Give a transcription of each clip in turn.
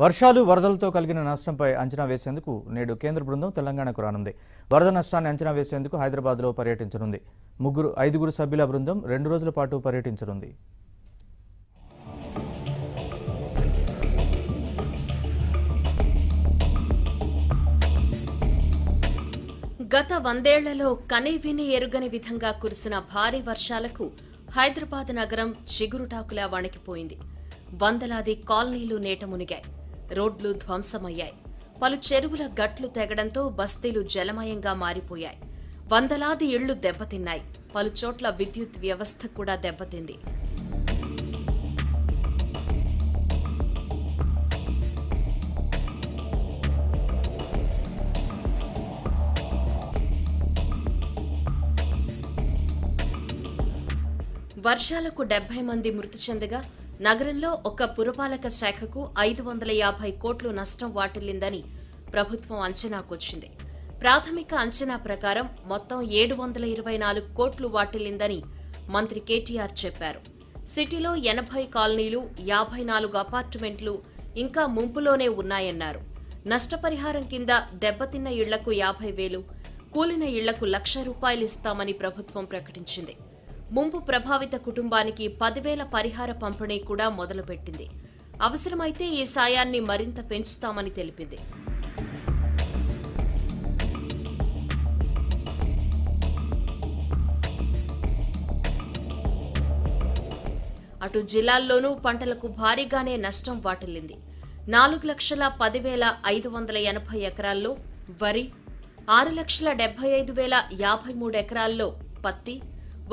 వర్షాలు వరదలతో కలిగిన నష్టంపై అంచనా వేసేందుకు నేడు కేంద్ర బృందం తెలంగాణకు రానుంది. వరద నష్టాన్ని అంచనా వేసేందుకు హైదరాబాద్లో పర్యటించనుంది. ముగ్గురు ఐదుగురు సభ్యుల బృందం రెండు రోజుల పాటు పర్యటించనుంది. గత వందేళ్ళలో కనీవిని ఎరుగని విధంగా కురిసిన భారీ వర్షాలకు హైదరాబాద్ నగరం చిగురుటాకులా వణికిపోయింది వందలాది కాలనీలు నేట మునిగాయి. రోడ్లు ధ్వంసమయ్యాయి. పలు చెరువుల గట్లు తెగడంతో బస్తీలు జలమయంగా మారిపోయాయి. వందలాది ఇళ్ళు దెబ్బతిన్నాయి. పలు చోట్ల విద్యుత్ వ్యవస్థ కూడా దెబ్బతింది. వర్షాలకు డెబ్బై మంది మృతి చెందగా నగరంలో ఒక పురపాలక శాఖకు ఐదు వందల యాభై కోట్లు నష్టం వాటిల్లిందని ప్రభుత్వం అంచనాకొచ్చింది. ప్రాథమిక అంచనా ప్రకారం మొత్తం ఏడు వందల ఇరవై నాలుగు కోట్లు వాటిల్లిందని మంత్రి కేటీఆర్ చెప్పారు. సిటీలో ఎనభై కాలనీలు యాభై నాలుగు అపార్ట్మెంట్లు ఇంకా ముంపులోనే ఉన్నాయన్నారు. నష్టపరిహారం కింద దెబ్బతిన్న ఇళ్ళకు యాభై వేలు కూలిన ఇళ్ళకు లక్ష రూపాయలు ఇస్తామని ప్రభుత్వం ప్రకటించింది. ముంపు ప్రభావిత కుటుంబానికి పదివేల పరిహార పంపిణీ కూడా మొదలుపెట్టింది. అవసరమైతే ఈ సాయాన్ని మరింత పెంచుతామని తెలిపింది. అటు జిల్లాల్లోనూ పంటలకు భారీగానే నష్టం వాటిల్లింది. నాలుగు లక్షల పదివేల ఐదు వందల ఎనభై ఎకరాల్లో వరి ఆరు లక్షల డెబ్బై ఐదు వేల యాభై మూడు ఎకరాల్లో పత్తి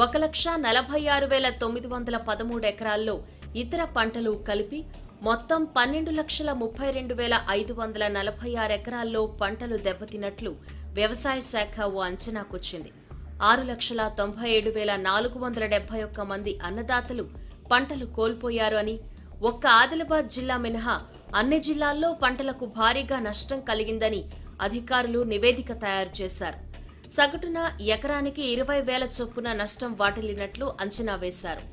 ఒక లక్ష నలభై ఆరు వేల తొమ్మిది వందల పదమూడు ఎకరాల్లో ఇతర పంటలు కలిపి మొత్తం పన్నెండు లక్షల ముప్పై రెండు వేల ఐదు వందల నలభై ఆరు ఎకరాల్లో పంటలు దెబ్బతిన్నట్లు వ్యవసాయ శాఖ ఓ అంచనాకొచ్చింది. ఆరు లక్షల తొంభై ఏడు వేల నాలుగు వందల డెబ్బై ఒక్క మంది అన్నదాతలు పంటలు కోల్పోయారు అని ఒక్క ఆదిలాబాద్ జిల్లా మినహా అన్ని జిల్లాల్లో పంటలకు భారీగా నష్టం కలిగిందని అధికారులు నివేదిక తయారు చేశారు. సగటున ఎకరానికి ఇరవై వేల చొప్పున నష్టం వాటిల్లినట్లు అంచనా వేశారు.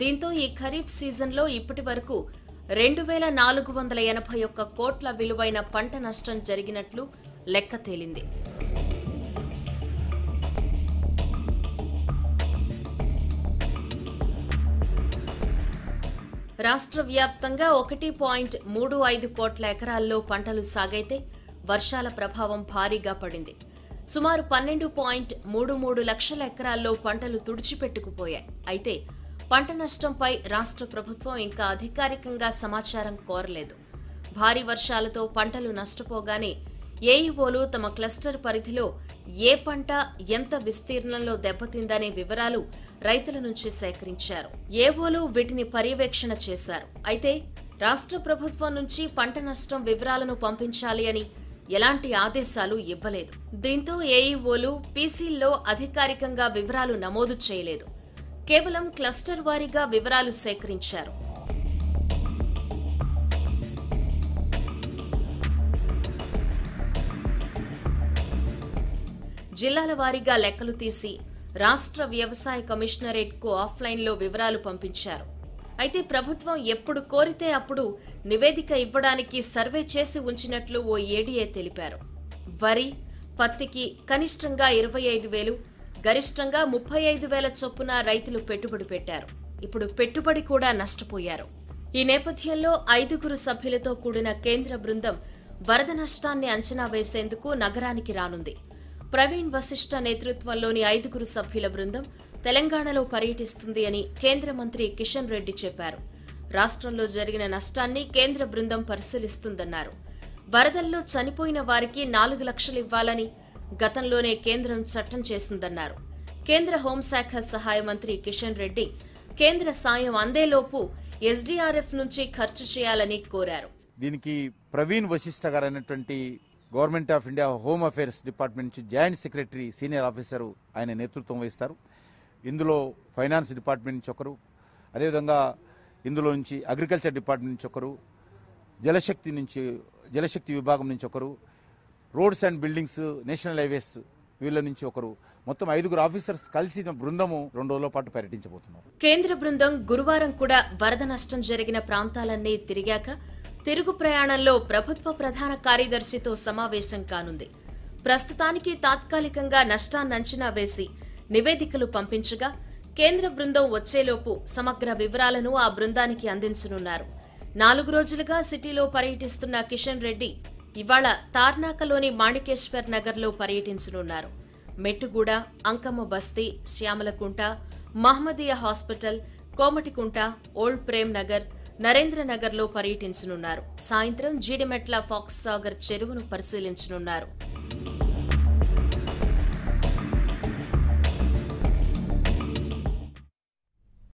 దీంతో ఈ ఖరీఫ్ సీజన్లో ఇప్పటి వరకు రెండు వేల నాలుగు వందల ఎనభై ఒక్క కోట్ల విలువైన పంట నష్టం జరిగినట్లు లెక్క తేలింది. రాష్ట్ర వ్యాప్తంగా ఒకటి పాయింట్ మూడు ఐదు కోట్ల ఎకరాల్లో పంటలు సాగైతే వర్షాల ప్రభావం భారీగా పడింది. సుమారు పన్నెండు పాయింట్ మూడు మూడు లక్షల ఎకరాల్లో పంటలు తుడిచిపెట్టుకుపోయాయి. అయితే పంట నష్టంపై రాష్ట్ర ప్రభుత్వం ఇంకా అధికారికంగా సమాచారం కోరలేదు. భారీ వర్షాలతో పంటలు నష్టపోగానే ఏఈఓలు తమ క్లస్టర్ పరిధిలో ఏ పంట ఎంత విస్తీర్ణంలో దెబ్బతిందనే వివరాలు రైతుల నుంచి సేకరించారు. ఏవోలు వీటిని పర్యవేక్షణ చేశారు. అయితే రాష్ట్ర ప్రభుత్వం నుంచి పంట నష్టం వివరాలను పంపించాలి అని ఎలాంటి ఆదేశాలు ఇవ్వలేదు. దీంతో ఏఈఓలు పీసీల్లో అధికారికంగా వివరాలు నమోదు చేయలేదు. కేవలం క్లస్టర్ వారీగా వివరాలు సేకరించారు. జిల్లాల వారీగా లెక్కలు తీసి రాష్ట్ర వ్యవసాయ కమిషనరేట్కు ఆఫ్లైన్లో వివరాలు పంపించారు. అయితే ప్రభుత్వం ఎప్పుడు కోరితే అప్పుడు నివేదిక ఇవ్వడానికి సర్వే చేసి ఉంచినట్లు ఓ ఏడీఏ తెలిపారు. వరి పత్తికి కనిష్టంగా ఇరవై ఐదు వేలు గరిష్టంగా ముప్పై ఐదు వేల చొప్పున రైతులు పెట్టుబడి పెట్టారు. ఇప్పుడు పెట్టుబడి కూడా నష్టపోయారు. ఈ నేపథ్యంలో ఐదుగురు సభ్యులతో కూడిన కేంద్ర బృందం వరద నష్టాన్ని అంచనా వేసేందుకు నగరానికి రానుంది. ప్రవీణ్ వశిష్ఠ నేతృత్వంలోని ఐదుగురు సభ్యుల బృందం తెలంగాణలో పర్యటిస్తుంది అని కేంద్ర మంత్రి కిషన్ రెడ్డి చెప్పారు. రాష్ట్రంలో జరిగిన నష్టాన్ని కేంద్ర బృందం పరిశీలిస్తుందన్నారు. వరదల్లో చనిపోయిన వారికి నాలుగు లక్షలు ఇవ్వాలని గతంలోనే కేంద్రం చట్టం చేసిందన్నారు. కేంద్ర హోంశాఖ సహాయ మంత్రి కిషన్ రెడ్డి కేంద్ర సాయం అందేలోపు ఎస్డీఆర్ఎఫ్ నుంచి ఖర్చు చేయాలని కోరారు. దీనికి ప్రవీణ్ వశిష్ఠ గారు అనేటువంటి government of India home affairs department నుంచి జాయింట్ సెక్రటరీ సీనియర్ ఆఫీసరు ఆయన నేతృత్వం వహిస్తారు. ఇందులో ఫైనాన్స్ డిపార్ట్మెంట్ నుంచి ఒకరు అదేవిధంగా ఇందులో నుంచి అగ్రికల్చర్ డిపార్ట్మెంట్ నుంచి ఒకరు జలశక్తి నుంచి జలశక్తి విభాగం నుంచి ఒకరు roads and buildings national highways వీళ్ళ నుంచి ఒకరు. మొత్తం ఐదుగురు ఆఫీసర్స్ కలిసిన బృందము రెండు రోజుల పాటు పర్యటించబోతున్నారు. కేంద్ర బృందం గురువారం కూడా వరద నష్టం జరిగిన ప్రాంతాలన్నీ తిరిగాక తిరుగు ప్రయాణంలో ప్రభుత్వ ప్రధాన కార్యదర్శితో సమావేశం కానుంది. ప్రస్తుతానికి తాత్కాలికంగా నష్టాన్ని అంచనా వేసి నివేదికలు పంపించగా కేంద్ర బృందం వచ్చేలోపు సమగ్ర వివరాలను ఆ బృందానికి అందించనున్నారు. నాలుగు రోజులుగా సిటీలో పర్యటిస్తున్న కిషన్ రెడ్డి ఇవాళ తార్నాకలోని మాణికేశ్వర్ నగర్లో పర్యటించనున్నారు. మెట్టుగూడ అంకమ్మ బస్తీ శ్యామలకుంట మహమ్మదీయ హాస్పిటల్ కోమటికుంట ఓల్డ్ ప్రేమ్ నగర్ నరేంద్ర నగర్లో పర్యటించనున్నారు. సాయంత్రం జీడిమెట్ల ఫాక్స్ సాగర్ చెరువును పరిశీలించనున్నారు.